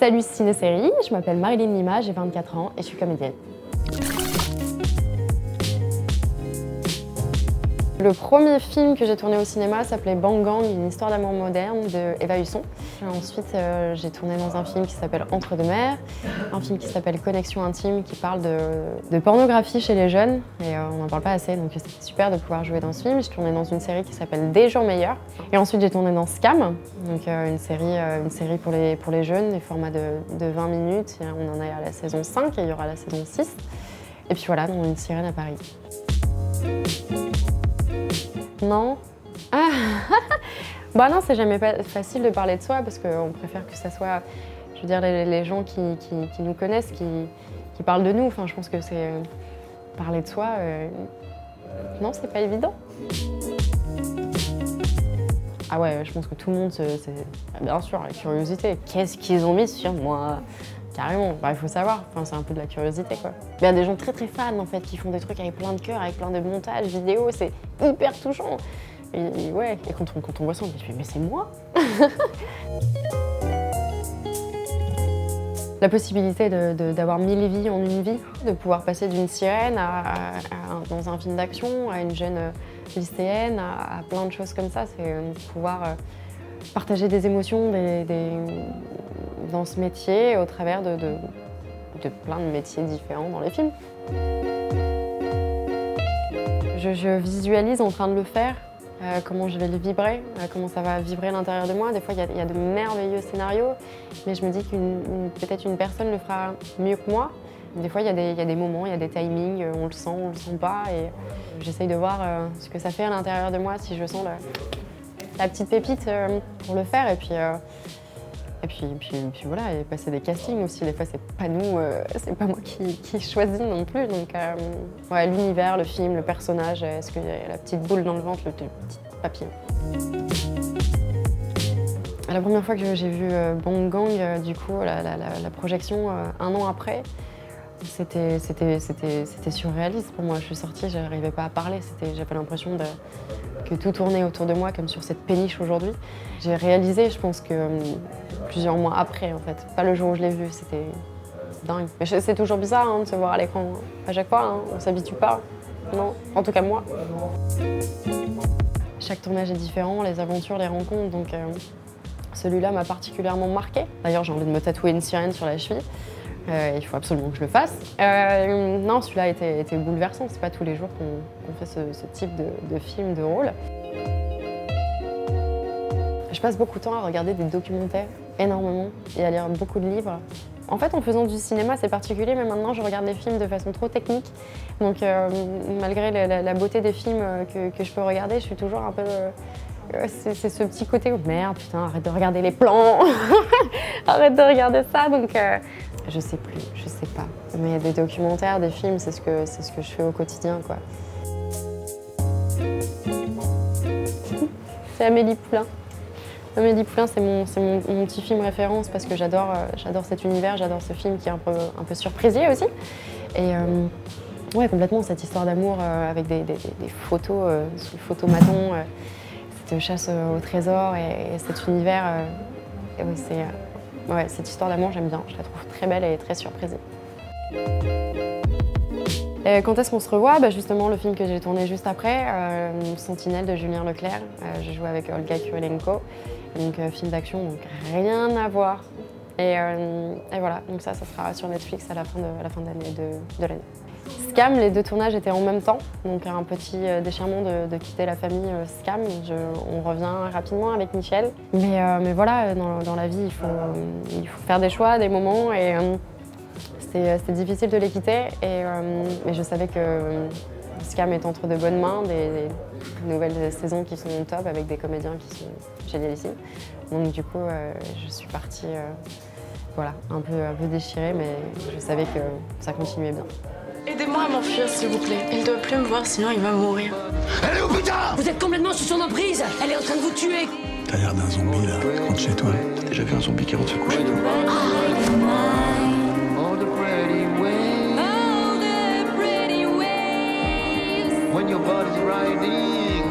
Salut Ciné-Série, je m'appelle Marilyn Lima, j'ai 24 ans et je suis comédienne. Le premier film que j'ai tourné au cinéma s'appelait Bang Gang, une histoire d'amour moderne de Eva Husson. Ensuite, euh, j'ai tourné dans un film qui s'appelle Entre deux mers, un film qui s'appelle Connexion intime qui parle de, pornographie chez les jeunes et euh, on n'en parle pas assez donc c'était super de pouvoir jouer dans ce film. J'ai tourné dans une série qui s'appelle Des jours meilleurs et ensuite j'ai tourné dans Scam, donc euh, une série, une série pour, les, pour les jeunes, des formats de, de 20 minutes. on en est à la saison 5 et il y aura la saison 6. Et puis voilà, dans une sirène à Paris. Non. Ah Bah non, c'est jamais facile de parler de soi parce qu'on préfère que ça soit, je veux les, gens qui, nous connaissent, qui, parlent de nous. Enfin, je pense que c'est euh, parler de soi. Euh, non, c'est pas évident. Ah ouais, je pense que tout le monde, c'est bien sûr la curiosité. Qu'est-ce qu'ils ont mis sur moi? Carrément, bah, il faut savoir, enfin, c'est un peu de la curiosité quoi. Il y a des gens très très fans en fait qui font des trucs avec plein de cœur, avec plein de montages vidéo, c'est hyper touchant. Et, ouais, et quand on, quand on voit ça, on se dit mais c'est moi? La possibilité d'avoir mille vies en une vie, de pouvoir passer d'une sirène à, dans un film d'action, à une jeune lycéenne, à, plein de choses comme ça, c'est pouvoir euh, partager des émotions, dans ce métier au travers de, de, plein de métiers différents dans les films. Je, visualise en train de le faire, euh, comment je vais le vibrer, euh, comment ça va vibrer à l'intérieur de moi. Des fois, il y, a de merveilleux scénarios, mais je me dis que peut-être une personne le fera mieux que moi. Des fois, il y, a des moments, il y a des timings, on le sent, on le sent pas, et j'essaye de voir euh, ce que ça fait à l'intérieur de moi, si je sens la, petite pépite pour le faire, et puis et puis, puis, puis, voilà, et passer des castings aussi. Des fois, c'est pas nous, euh, c'est pas moi qui, choisis non plus. Donc, euh, l'univers, le film, le personnage, est-ce qu'il y a la petite boule dans le ventre, le, petit papier. La première fois que j'ai vu euh, Bang Gang, du coup, la projection un an après, c'était surréaliste pour moi. Je suis sortie, je n'arrivais pas à parler. J'avais l'impression que tout tournait autour de moi comme sur cette péniche aujourd'hui. J'ai réalisé, je pense que hum, plusieurs mois après, en fait. Pas le jour où je l'ai vu, c'était dingue. Mais c'est toujours bizarre hein, de se voir à l'écran à chaque fois. Hein. On s'habitue pas. Non, en tout cas moi. Chaque tournage est différent, les aventures, les rencontres. Donc euh, celui-là m'a particulièrement marqué. D'ailleurs, j'ai envie de me tatouer une sirène sur la cheville. Euh, il faut absolument que je le fasse. Euh, non, celui-là était, était, bouleversant. C'est pas tous les jours qu'on fait ce, type de, film, de rôle. Je passe beaucoup de temps à regarder des documentaires, énormément, et à lire beaucoup de livres. En fait, en faisant du cinéma, c'est particulier, mais maintenant, je regarde des films de façon trop technique. Donc, euh, malgré la, beauté des films que, je peux regarder, je suis toujours un peu... c'est ce petit côté où merde, putain, arrête de regarder les plans, arrête de regarder ça. Donc, je sais plus, je sais pas. Mais il y a des documentaires, des films, c'est ce, que, ce que je fais au quotidien, quoi. c'est Amélie Poulain. Amélie Poulain, c'est mon, mon, petit film référence parce que j'adore euh, j'adore cet univers, j'adore ce film qui est un peu, un peu aussi. Et euh, ouais, complètement, cette histoire d'amour euh, avec des, photos sous le photomaton, cette chasse au trésor et, cet univers, c'est Ouais, cette histoire d'amour, j'aime bien. Je la trouve très belle et très surprise. quand est-ce qu'on se revoit? Bah Justement, le film que j'ai tourné juste après, euh, Sentinelle de Julien Leclerc. Euh, j'ai joué avec Olga Kurylenko. Donc, euh, film d'action, donc rien à voir. Et, voilà, donc ça, ça sera sur Netflix à la fin de, l'année. De, de Scam, les deux tournages étaient en même temps, donc un petit euh, déchirement de, quitter la famille euh, Scam. on revient rapidement avec Michel. Mais, euh, voilà, dans, la vie, il faut, faire des choix, des moments, et c'était difficile de les quitter. Mais je savais que Scam est entre de bonnes mains, des, nouvelles saisons qui sont top avec des comédiens qui sont génialissimes. Donc du coup, je suis partie voilà, un peu déchirée, mais je savais que ça continuait bien. Aidez-moi à m'enfuir, s'il vous plaît. Il ne doit plus me voir, sinon il va mourir. Elle est où, putain Vous êtes complètement sous son emprise Elle est en train de vous tuer T'as l'air d'un zombie, là. Rentre chez toi. T'as déjà vu un zombie qui rentre se coucher, toi When your body's riding